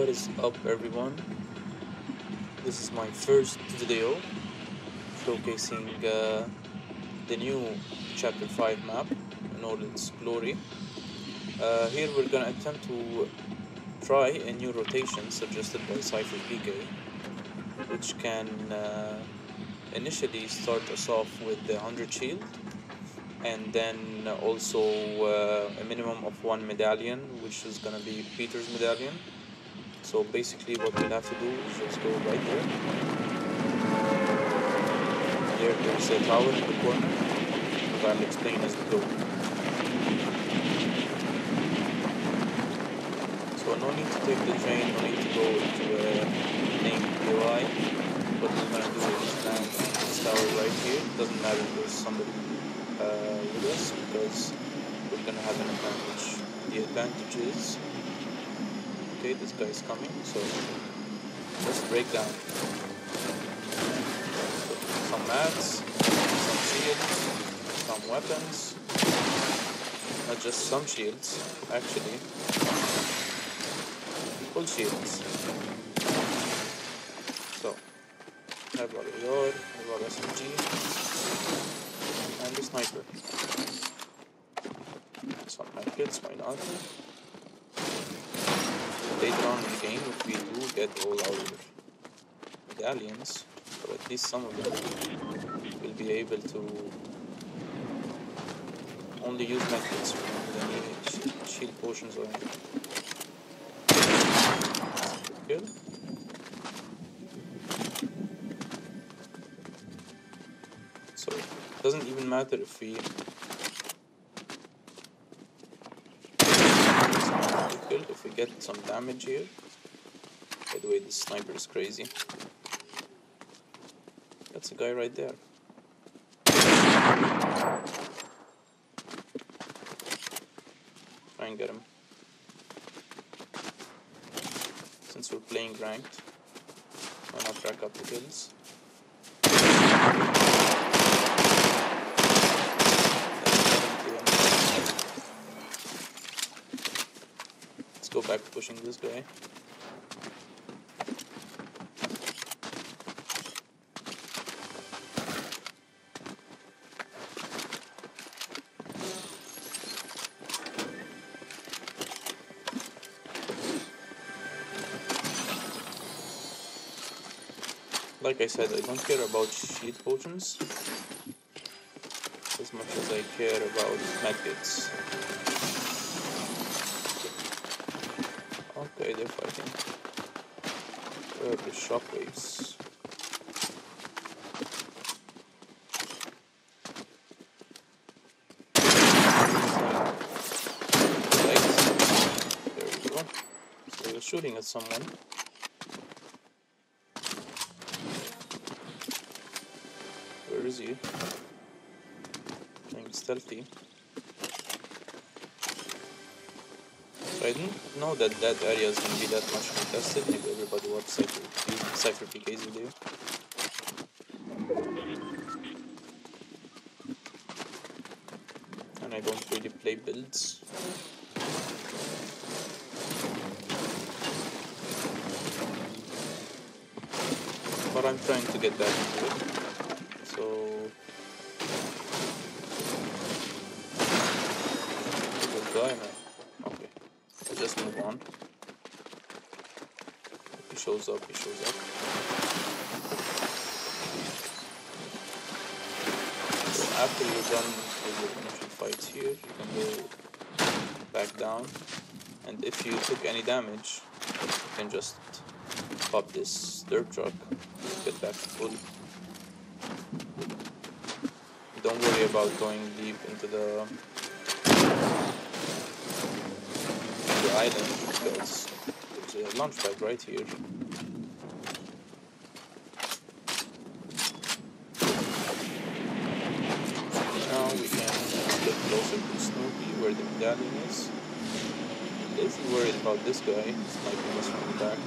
What is up everyone? This is my first video showcasing uh, the new chapter 5 map in all its glory. Uh, here we're gonna attempt to try a new rotation suggested by Sypher PK which can uh, initially start us off with the 100 shield and then also uh, a minimum of one medallion which is gonna be Peter's medallion so basically what we'll have to do is just go right there there there's a tower in the corner. Which I'll explain as we go. So no need to take the train no need to go to a named UI what we're gonna do is land this tower right here. Doesn't matter if there's somebody uh, with us because we're gonna have an advantage. The advantage is okay, this guy is coming, so let's break down some mats, some shields, some weapons, not just some shields, actually, full shields. So, I have our AR, have our SMG and the sniper. Some medkits, why not? Later on in the game, if we do get all our medallions, or at least some of them, we'll be able to only use medkits with any shield potions or anything. Good. So it doesn't even matter if we if we get some damage here. By the way, this sniper is crazy. That's a guy right there. Try and get him. Since we're playing ranked, why not rack up the kills? Pushing this guy. Like I said, I don't care about shield potions as much as I care about medkits. Okay, they're fighting. Where are the shockwaves? There we go. So they're shooting at someone. Where is he? Playing stealthy. I didn't know that that area is to be that much contested. Maybe everybody watched Sypher, Sypher PK's video. And I don't really play builds. But I'm trying to get back into it. Shows up, he shows up. So after you're done with your initial fights here, you can go back down. And if you took any damage, you can just pop this dirt truck, get back to full. Don't worry about going deep into the the island because there's a launch pad right here. Now we can get closer to Snooty where the medallion is. Lazy worried about this guy from the back.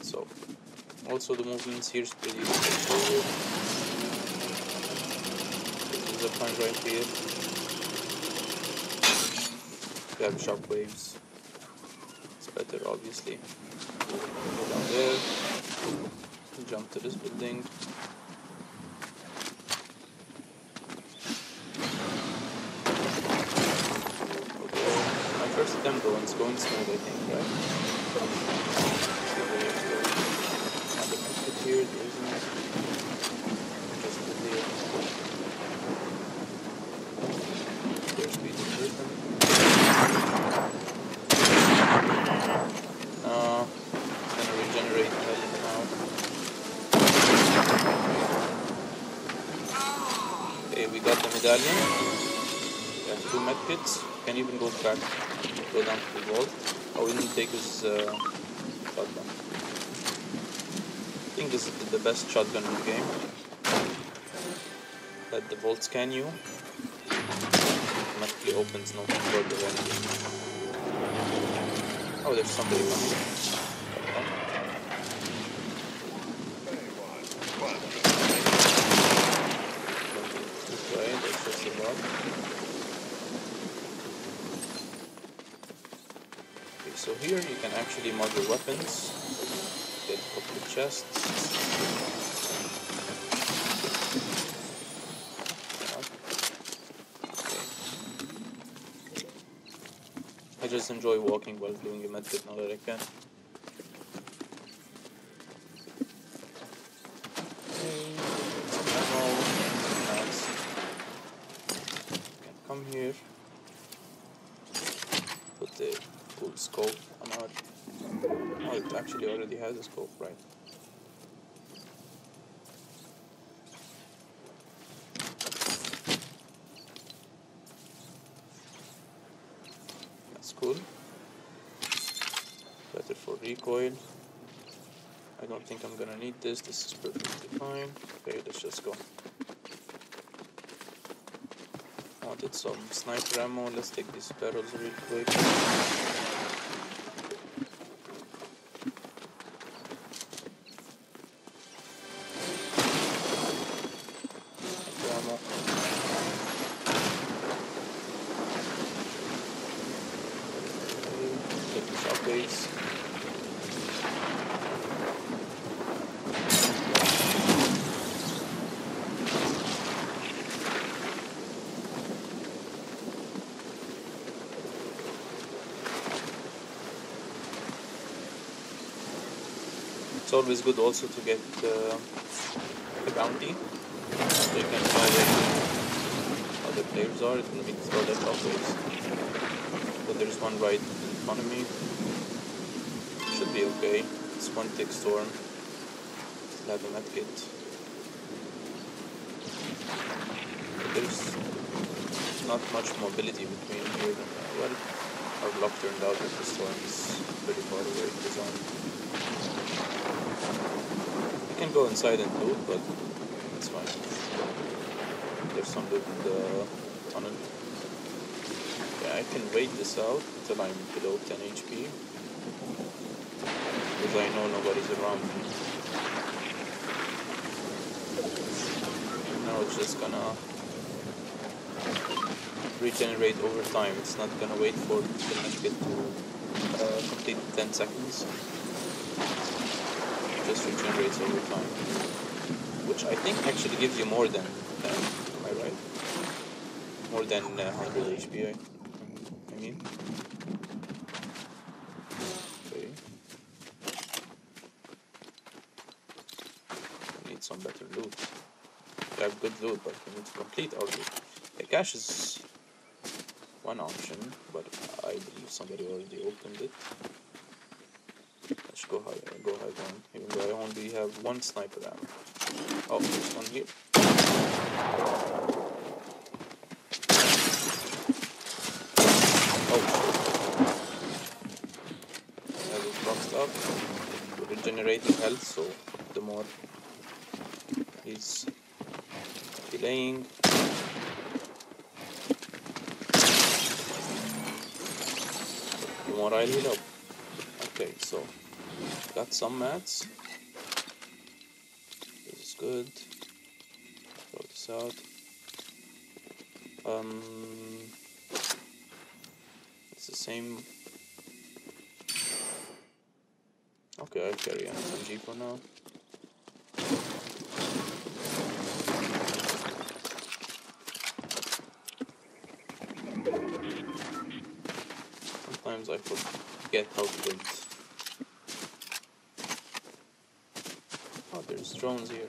So, also, the movements here is pretty straightforward. There's a point right here. We have shockwaves. Better, obviously. Go down there. Jump to this building. Okay. My first attempt though, it's going smooth, I think, right? Another medkit here, there isn't it? Just the here. There's speed in person. Uh, gonna regenerate health now. Okay, we got the medallion. We have two medkits. Can even go back, go down to the vault. Oh, we need to take his uh, shotgun. I think this is the- best shotgun in the game. Let the vault scan you. Automatically opens no anything. Oh, there's somebody coming. Come. Don't need to try, that's just a bug. Okay, so here you can actually mod your weapons. Couple of chests. Okay. I just enjoy walking while doing a medkit now that I can. Okay, some ammo, mats. Can come here. Put the cool scope on our. Oh, it actually already has a scope, right? That's cool. Better for recoil. I don't think I'm gonna need this. This is perfectly fine. Okay, let's just go. Wanted some sniper ammo. Let's take these barrels real quick. Sniper ammo. Okay, Take the shockwaves. It's always good also to get uh, a bounty. So you can try where other players are. It will make throw their shockwaves. But there's one right in front of me. Should be okay. It's one tick storm. Still have a medkit. But there's not much mobility between here and well, our luck turned out that the storm is pretty far away from the zone. You go inside and loot, but it's fine. There's some loot in the tunnel. Yeah, I can wait this out until I'm below 10 HP. Because I know nobody's around me. Now it's just gonna regenerate over time. It's not gonna wait for the medkit to uh, complete 10 seconds. Regenerates over time. Which I think actually gives you more than 10. Am I right? More than uh, 100 HP, I, I mean. Okay. We need some better loot. We have good loot, but we need to complete our loot. The cache is one option, but I believe somebody already opened it. Go high, go high one, even though I only have one sniper ammo. Oh, there's one here. Oh. That was boxed up. Regenerating health, so the more he's delaying. The more I'll up. Okay, so got some mats. This is good. Throw this out. Um, it's the same. Okay, I carry an SMG for now. Sometimes I forget how to. Oh, there's drones here.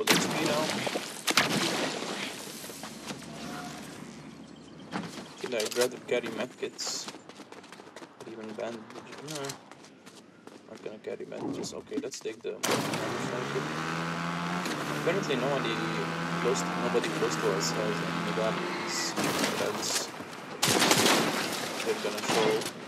Full HP now. Feel I'd rather carry medkits. Even bandages. No. Not gonna carry bandages. Okay, let's take the. Apparently nobody close to, nobody close to us has any medallions. That's they're gonna show.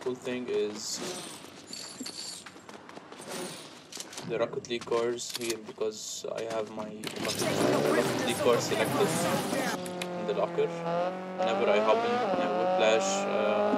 Cool thing is the Rocket League cars here because I have my Rocket, League car selected in the locker. Whenever I hop in uh, I get my Rocket,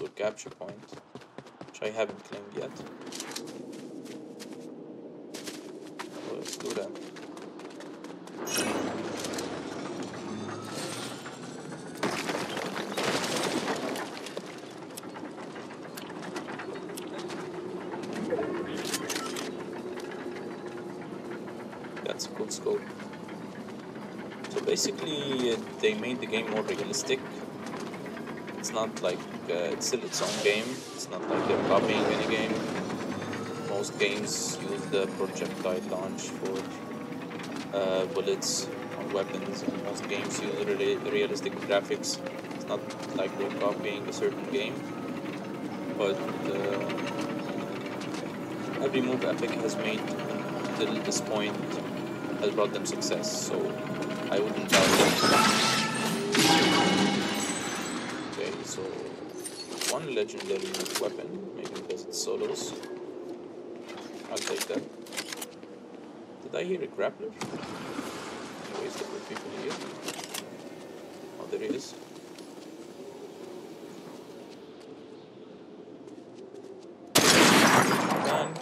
also capture point, which I haven't claimed yet. So let's do that. That's a cool scope. So basically, uh, they made the game more realistic. It's not like uh, it's still its own game. It's not like they're copying any game. Most games use the projectile launch for uh, bullets on weapons, and most games use really realistic graphics. It's not like they're copying a certain game, but uh, every move Epic has made till this point has brought them success. So I wouldn't doubt it. One legendary weapon, maybe because it's solos. I'll take that. Did I hear a grappler? Anyways, there were people here. Oh, there he is. Done.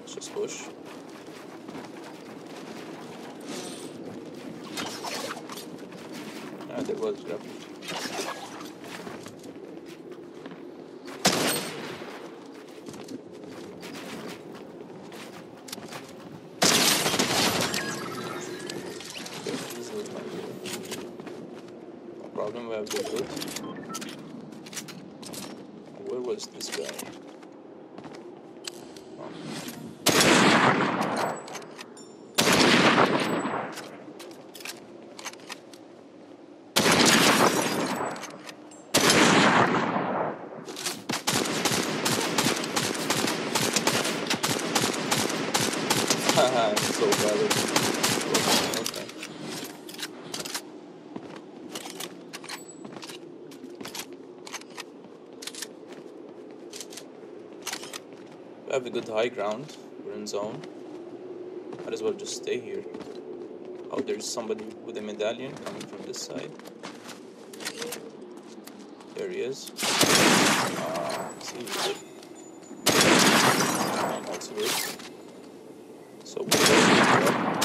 Let's just push. Ah, there was grappler. Okay, easily fine. No problem, we have good good. Where was this guy? Haha, I'm so bad at Okay. We have a good high ground. We're in zone. Might as well just stay here. Oh, there's somebody with a medallion coming from this side. There he is. Ah, see, good. Um, also good. So we'll go here, up.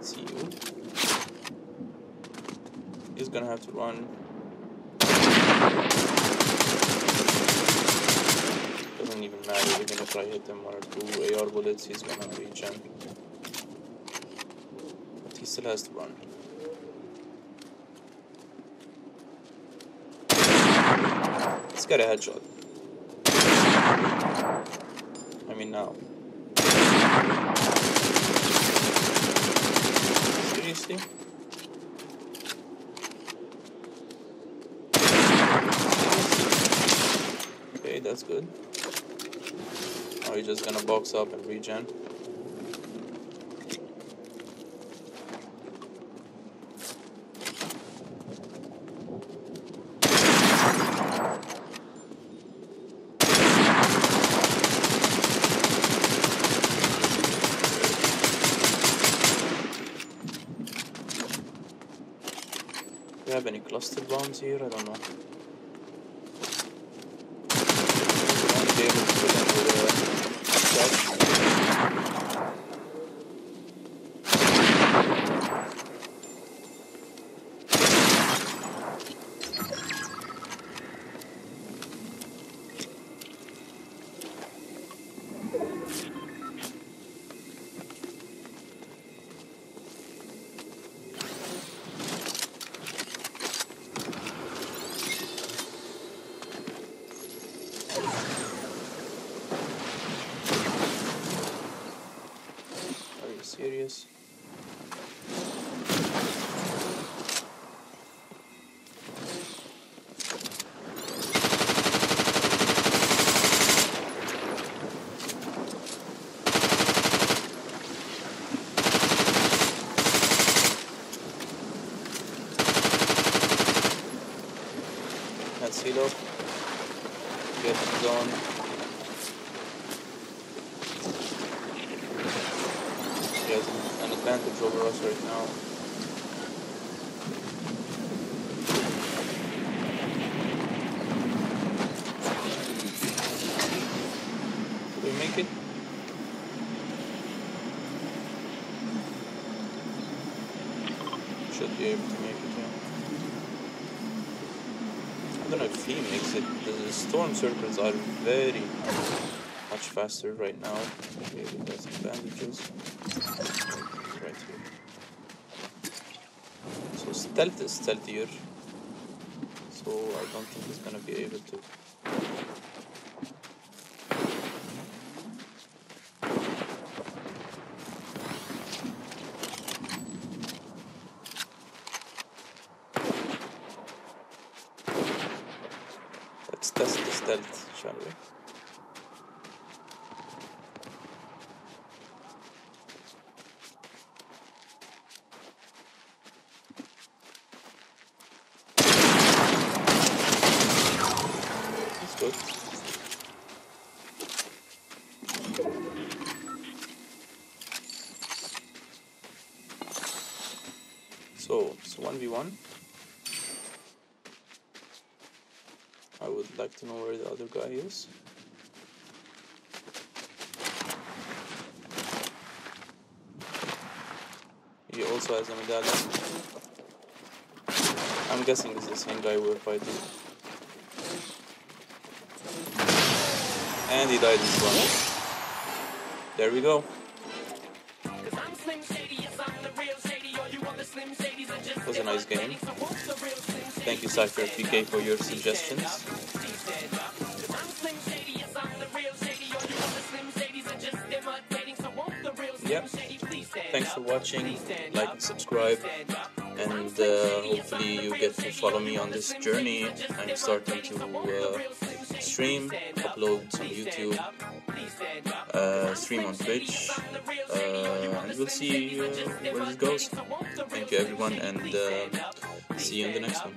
See you. He's gonna have to run. Doesn't even matter, even if I hit him one or two AR bullets, he's gonna reach him. But he still has to run. He's got a headshot. I mean now. Okay, that's good. Now he's just gonna box up and regen. Do you have any cluster bombs here? I don't know. Might be able to put them with a shot. Are you serious? In zone. He has an advantage over us right now. Did we make it? Should be able to make it, yeah. I don't know if he makes it. The storm circles are very much faster right now. Maybe that's advantages. Right here. So stealth is stealthier. So I don't think he's gonna be able to. to know where the other guy is. He also has a medallion. I'm guessing it's the same guy we're fighting. And he died in one. There we go. It was a nice game. Thank you, Sypher PK, for your suggestions. Thanks for watching. Like and subscribe. And uh, hopefully you get to follow me on this journey. I'm starting to uh, stream, upload to YouTube, uh, stream on Twitch, uh, and we'll see uh, where this goes. Thank you everyone, and uh, see you in the next one.